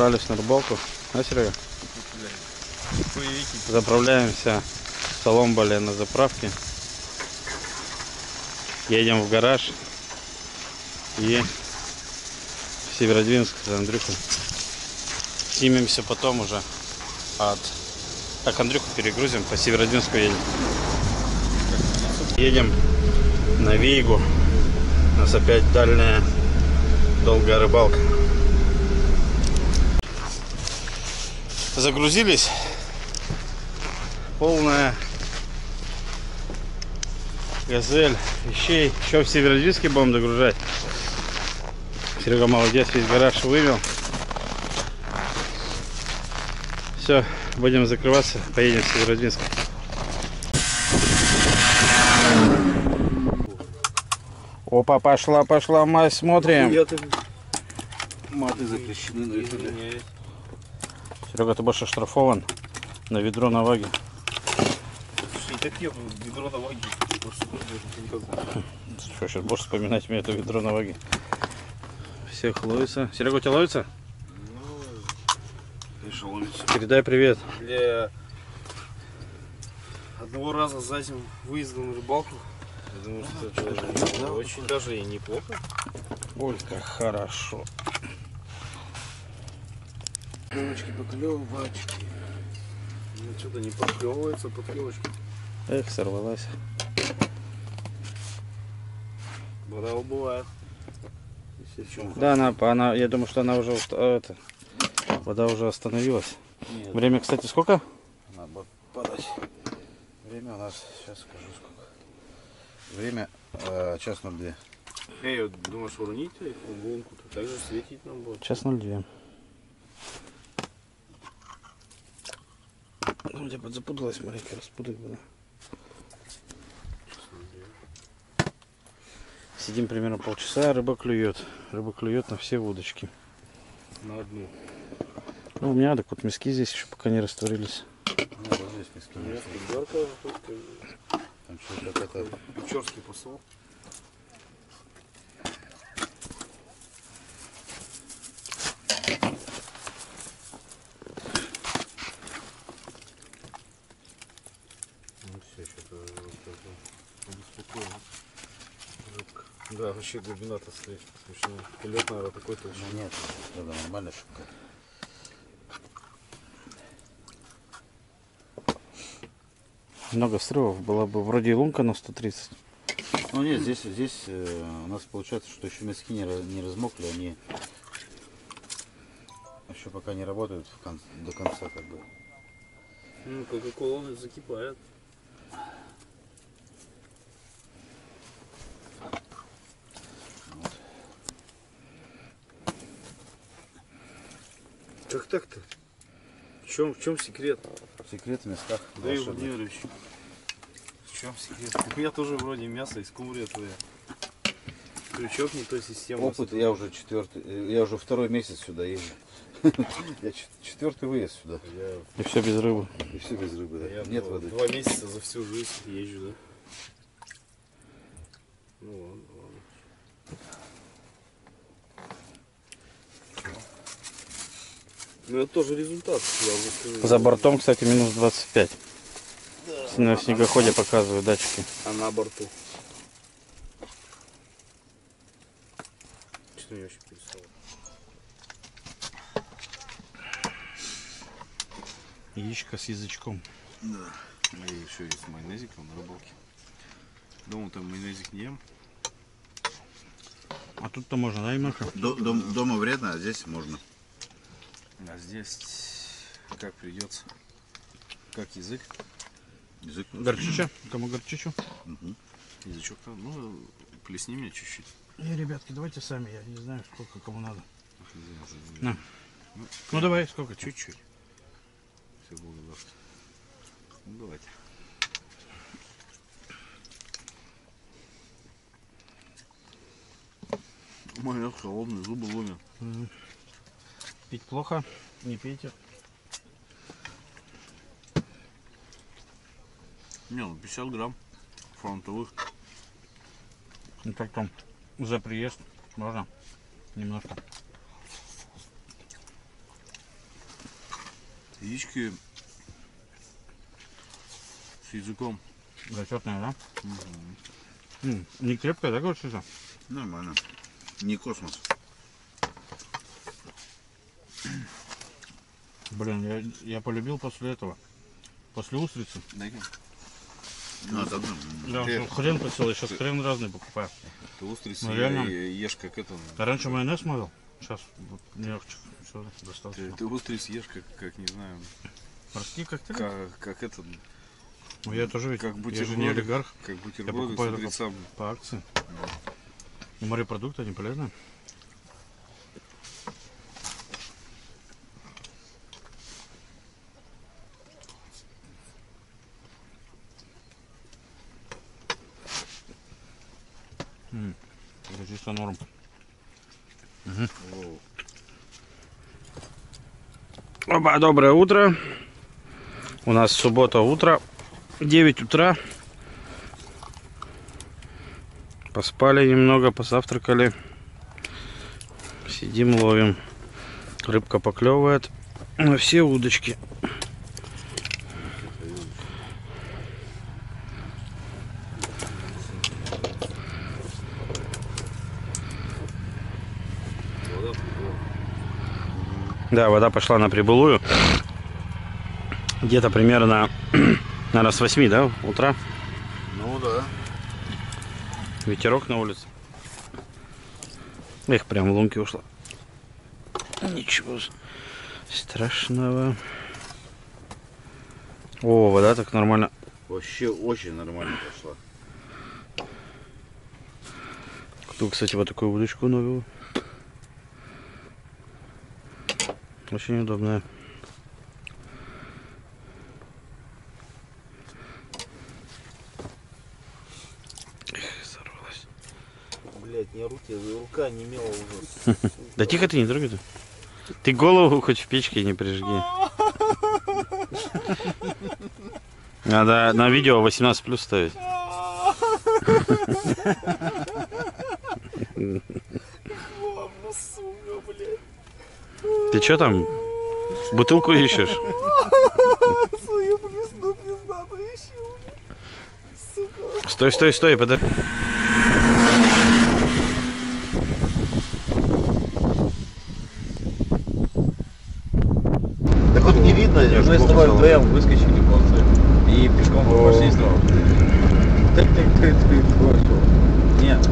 собрались на рыбалку. А, Серега? Заправляемся в Соломболе на заправке. Едем в гараж. И в Северодвинск за Андрюху. Снимемся потом уже от... Так, Андрюху перегрузим, по Северодвинску едем. Едем на Вейгу. У нас опять дальняя долгая рыбалка. Загрузились. Полная газель вещей. Еще в Северодвинске будем догружать. Серега молодец, весь гараж вывел. Все, будем закрываться, поедем в Северодвинск. Опа, пошла, пошла, мать, смотрим. Маты запрещены на ютубе. Серега, ты больше штрафован на ведро на ваге. И так я ведро на ваге. Что, сейчас будешь вспоминать мне это ведро на ваге? Всех ловится. Серега, у тебя ловится? Решил ловить. Передай привет. Для одного раза за зиму выезда на рыбалку. Я думаю, что это очень даже и неплохо. Ой, как хорошо. Девочки, поклевочки. Ну, что-то не подклевывается поклевочка. Эх, сорвалась. Вода убывает. Да, она, она, я думаю, что она уже, а, это, вода уже остановилась. Нет, Время, кстати, сколько? надо подать. Время у нас, сейчас скажу сколько. Время э, час 02. Эй, вот думаешь уронить лунку-то? Так же светить нам будет. Час 02. Ну, где подзапуталась маленько, распутать было. Сидим примерно полчаса, рыба клюет. Рыба клюет на все удочки. На одну. Ну, у меня так вот миски здесь еще пока не растворились. Ну, вот здесь миски У меня нет. пидорка, Там что-то как это. печорский посол. Ну все, что-то вот обеспокоено. Рыбка. Да, вообще глубина-то стоит смешно. Лед, наверное, такой толщины. Ну, нет, это нормальная шутка. Много срывов. Была бы вроде и лунка на 130. Ну нет, здесь, здесь э, у нас получается, что еще миски не, не размокли, они еще пока не работают в кон- до конца как бы. Ну, кока-кола закипает. Как так-то? В чем, в чем секрет? Секрет в местах Да и волшебных. Владимирович. В чем секрет? У меня тоже вроде мясо из куры твоя. Крючок не той системы. Опыт, я уже четвертый, э, я уже второй месяц сюда езжу. Я чет- четвертый выезд сюда. Я, И все без рыбы. И все без рыбы, да. я Нет воды. два месяца за всю жизнь езжу, да? Ну ладно. Ну это тоже результат, я. За бортом, кстати, минус 25. На снегоходе показывают датчики. А на борту? Что мне вообще перестало? Яичко с язычком. Да. И еще есть майонезик на рыбалке. Дома там майонезик не ем. А тут-то можно, да, Имаха? До- дом- дома вредно, а здесь можно. А здесь как придется. Как язык. Язык. Горчича? Кому горчичу? Мгм. Язычок там, ну, плесни мне чуть-чуть. Не, ребятки, давайте сами, я не знаю, сколько кому надо. На. Ну давай, сколько? Чуть-чуть. Все благодарствую. Ну давайте. Моя холодные зубы ломят. Пить плохо? Не пейте. Не, ну 50 грамм фронтовых. Ну как там? За приезд можно? Немножко. Яички с языком. Зачетная, да? М, Не крепкая, да, горчица? Нормально. Не космос. Блин, я, я полюбил после этого. После устрицы. Ну, это, Я Ты- уже хрен просил, я сейчас хрен разный покупаю. Ты устрицы Ну, реально. ешь как это. Я раньше майонез мазал, сейчас вот легче. Все, достал. Ты, ты устриц ешь как, как не знаю, Морские коктейли? как, как это, Ну, я тоже ведь, как я же не олигарх как бутерброды с покупаю утрецами. по акции. И морепродукты, они полезные. М, Чисто норм. Оба, доброе утро. У нас суббота утро. 9 утра. Поспали немного, позавтракали. Сидим, ловим. Рыбка поклевывает на все удочки. Да, вода пошла на прибылую. Где-то примерно, наверное, с 8, да, утра. Ну да. Ветерок на улице. Эх, прям в лунки ушла. Ничего страшного. О, вода так нормально. Вообще очень нормально пошла. Кто, кстати, вот такую удочку новую. Очень удобная. Сорвалась. Блять, не руки, рука не мела уже. Да тихо ты, не трогай ты. Голову хоть в печке не прижги. Надо на видео 18 плюс ставить. Ты что там? Бутылку ищешь? Стой, стой, стой, подожди. Так вот не видно, мы с тобой вдвоем выскочили просто и пешком пошли снова. Ты, ты, ты, ты, ты, Нет,